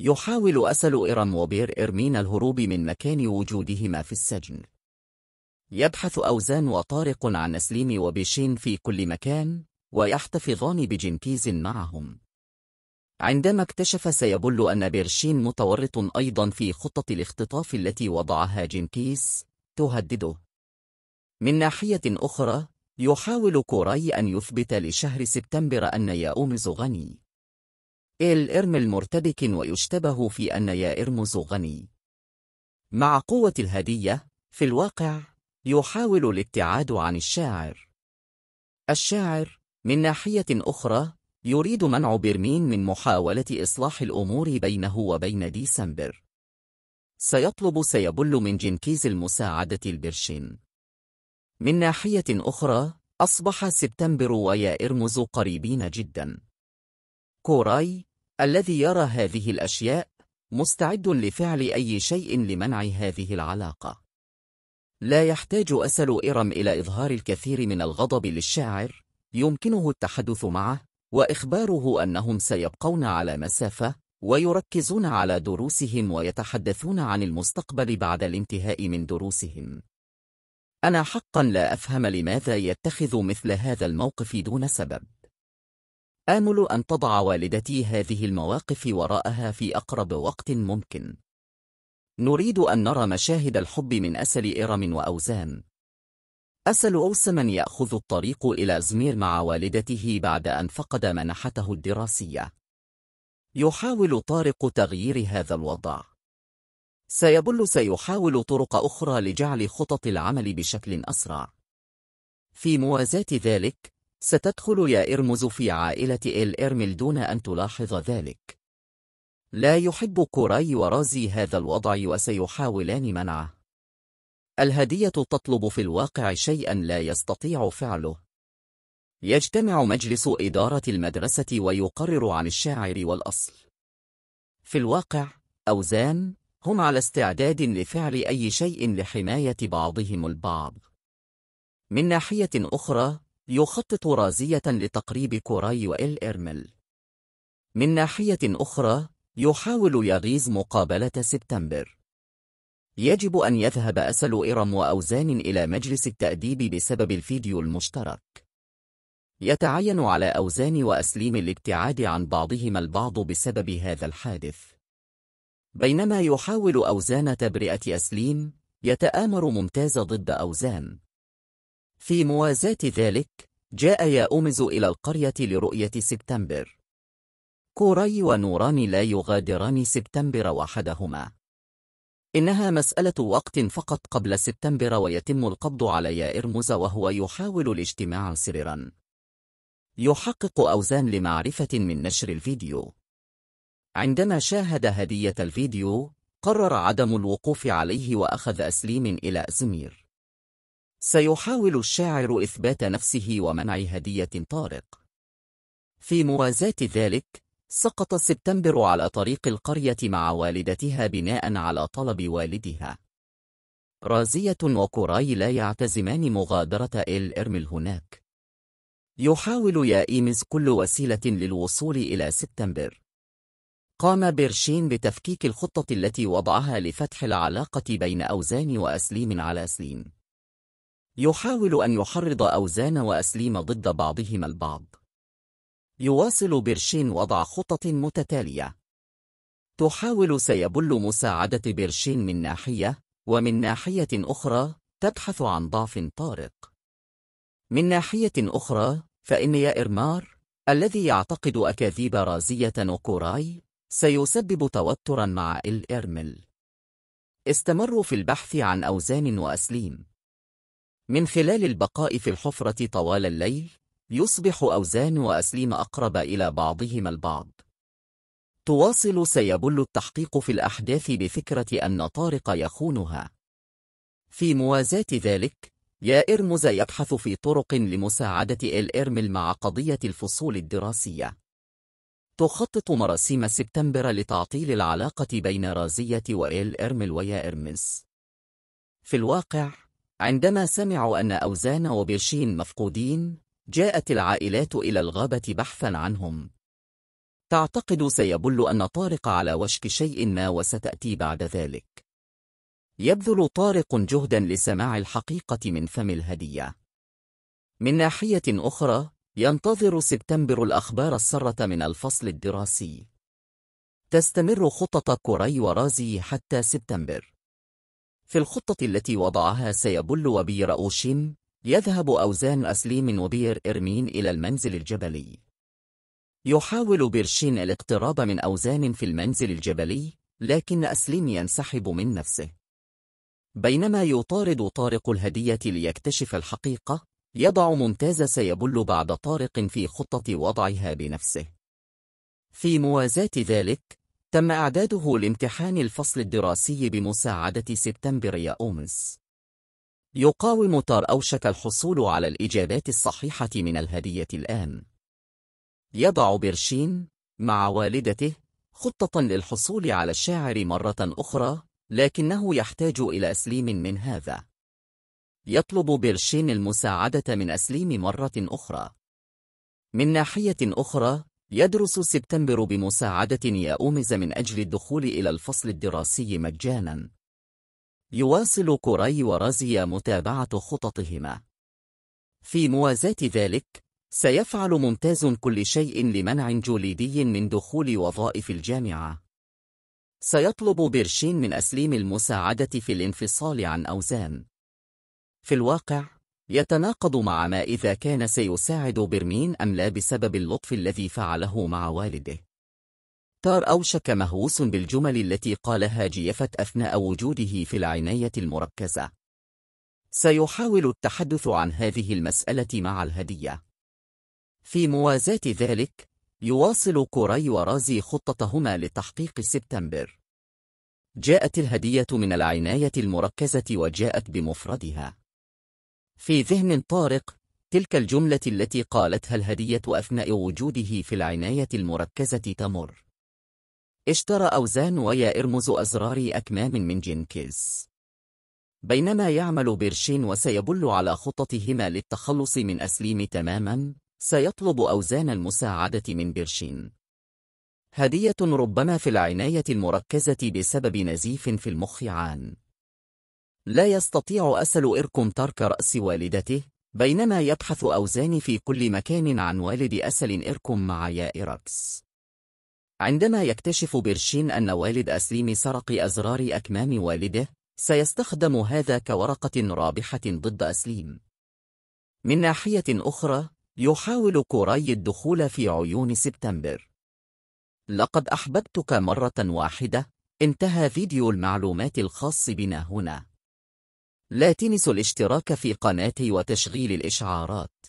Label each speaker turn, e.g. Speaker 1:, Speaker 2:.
Speaker 1: يحاول أسل إرم وبير إرمين الهروب من مكان وجودهما في السجن. يبحث أوزان وطارق عن أسليم وبيشين في كل مكان ويحتفظان بجنكيز معهم. عندما اكتشف سيبل أن بيرشين متورط أيضا في خطة الاختطاف التي وضعها جنكيز تهدده. من ناحية أخرى يحاول كوراي أن يثبت لشهر سبتمبر أن ياومز غني إل إرمل مرتبك ويشتبه في أن يا إرمز غني. مع قوة الهدية في الواقع يحاول الابتعاد عن الشاعر. الشاعر من ناحية أخرى يريد منع بيرمين من محاولة إصلاح الأمور بينه وبين ديسمبر. سيطلب سيبل من جنكيز المساعدة البرشين. من ناحية أخرى أصبح سبتمبر ويا إرمز قريبين جدا. كوراي الذي يرى هذه الأشياء مستعد لفعل أي شيء لمنع هذه العلاقة. لا يحتاج أسل إرم إلى إظهار الكثير من الغضب للشاعر يمكنه التحدث معه وإخباره أنهم سيبقون على مسافة ويركزون على دروسهم ويتحدثون عن المستقبل بعد الانتهاء من دروسهم. أنا حقا لا أفهم لماذا يتخذ مثل هذا الموقف دون سبب. آمل أن تضع والدتي هذه المواقف وراءها في أقرب وقت ممكن. نريد أن نرى مشاهد الحب من أسل إرم وأوزان. أسل أوسمن يأخذ الطريق إلى زمير مع والدته بعد أن فقد منحته الدراسية. يحاول طارق تغيير هذا الوضع. سيبل سيحاول طرق أخرى لجعل خطط العمل بشكل أسرع. في موازاة ذلك ستدخل يا إرمز في عائلة إل إرمل دون أن تلاحظ ذلك. لا يحب كوراي ورازي هذا الوضع وسيحاولان منعه. الهدية تطلب في الواقع شيئا لا يستطيع فعله. يجتمع مجلس إدارة المدرسة ويقرر عن الشاعر والأصل. في الواقع أوزان هم على استعداد لفعل أي شيء لحماية بعضهم البعض. من ناحية أخرى يخطط رازية لتقريب كوراي وإل إرمل. من ناحية أخرى يحاول يغيز مقابلة سبتمبر. يجب أن يذهب أسل إرم وأوزان إلى مجلس التأديب بسبب الفيديو المشترك. يتعين على أوزان وأسليم الابتعاد عن بعضهما البعض بسبب هذا الحادث. بينما يحاول أوزان تبرئة أسليم يتآمر ممتاز ضد أوزان. في موازاة ذلك جاء ياومز إلى القرية لرؤية سبتمبر. كوراي ونوران لا يغادران سبتمبر وحدهما. إنها مسألة وقت فقط قبل سبتمبر ويتم القبض على يائرمز وهو يحاول الاجتماع سررا يحقق أوزان لمعرفة من نشر الفيديو. عندما شاهد هدية الفيديو قرر عدم الوقوف عليه وأخذ أسليم إلى أزمير. سيحاول الشاعر إثبات نفسه ومنع هدية طارق. في موازاة ذلك سقط سبتمبر على طريق القرية مع والدتها بناء على طلب والدها. رازية وكوراي لا يعتزمان مغادرة إل إرمل هناك. يحاول يا إيمز كل وسيلة للوصول إلى سبتمبر. قام بيرشين بتفكيك الخطة التي وضعها لفتح العلاقة بين أوزان وأسليم على أسليم. يحاول أن يحرض أوزان وأسليم ضد بعضهما البعض. يواصل بيرشين وضع خطط متتالية. تحاول سيبل مساعدة بيرشين من ناحية ومن ناحية أخرى تبحث عن ضعف طارق. من ناحية أخرى فإن يا إرمار الذي يعتقد أكاذيب رازية وكوراي سيسبب توترا مع الإرمل استمروا في البحث عن أوزان وأسليم. من خلال البقاء في الحفرة طوال الليل يصبح أوزان وأسليم أقرب إلى بعضهما البعض. تواصل سيبل التحقيق في الأحداث بفكرة أن طارق يخونها. في موازاة ذلك يا إرمز يبحث في طرق لمساعدة الإرمل مع قضية الفصول الدراسية. تخطط مراسيم سبتمبر لتعطيل العلاقة بين رازية وإل إرمل ويا إرمز. في الواقع عندما سمعوا أن أوزان وبيرشين مفقودين جاءت العائلات إلى الغابة بحثا عنهم. تعتقد سيبل أن طارق على وشك شيء ما وستأتي بعد ذلك. يبذل طارق جهدا لسماع الحقيقة من فم الهدية. من ناحية أخرى ينتظر سبتمبر الأخبار السرة من الفصل الدراسي. تستمر خطط كوري ورازي حتى سبتمبر. في الخطة التي وضعها سيبل وبير أوشين يذهب أوزان أسليم وبير إرمين إلى المنزل الجبلي. يحاول بيرشين الاقتراب من أوزان في المنزل الجبلي لكن أسليم ينسحب من نفسه. بينما يطارد طارق الهدية ليكتشف الحقيقة يضع ممتاز سيبل بعد طارق في خطة وضعها بنفسه. في موازاة ذلك تم إعداده لامتحان الفصل الدراسي بمساعدة سبتمبر يا أومس يقاوم تار أوشك الحصول على الإجابات الصحيحة من الهدية الآن. يضع بيرشين مع والدته خطة للحصول على الشاعر مرة أخرى لكنه يحتاج إلى أسليم من هذا. يطلب بيرشين المساعدة من أسليم مرة أخرى. من ناحية أخرى يدرس سبتمبر بمساعدة ياومز من أجل الدخول إلى الفصل الدراسي مجانا. يواصل كوري ورازيا متابعة خططهما. في موازاة ذلك سيفعل ممتاز كل شيء لمنع جوليدي من دخول وظائف الجامعة. سيطلب بيرشين من أسليم المساعدة في الانفصال عن أوزان. في الواقع يتناقض مع ما إذا كان سيساعد برمين أم لا بسبب اللطف الذي فعله مع والده. تار أوشك مهووس بالجمل التي قالها جيفت أثناء وجوده في العناية المركزة. سيحاول التحدث عن هذه المسألة مع الهدية. في موازاة ذلك يواصل كوري ورازي خطتهما لتحقيق سبتمبر. جاءت الهدية من العناية المركزة وجاءت بمفردها. في ذهن طارق تلك الجملة التي قالتها الهدية أثناء وجوده في العناية المركزة تمر. اشترى أوزان ويا إرمز أزرار أكمام من جينكيز. بينما يعمل بيرشين وسيبل على خططهما للتخلص من أسليم تماما سيطلب أوزان المساعدة من بيرشين هدية ربما في العناية المركزة بسبب نزيف في المخ عان. لا يستطيع أسل إركم ترك رأس والدته بينما يبحث أوزان في كل مكان عن والد أسل إركم مع يا إيراكس عندما يكتشف بيرشين أن والد أسليم سرق أزرار أكمام والده سيستخدم هذا كورقة رابحة ضد أسليم. من ناحية أخرى يحاول كوراي الدخول في عيون سبتمبر. لقد أحببتك مرة واحدة انتهى فيديو المعلومات الخاص بنا هنا. لا تنسوا الاشتراك في قناتي وتشغيل الإشعارات.